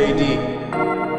JD.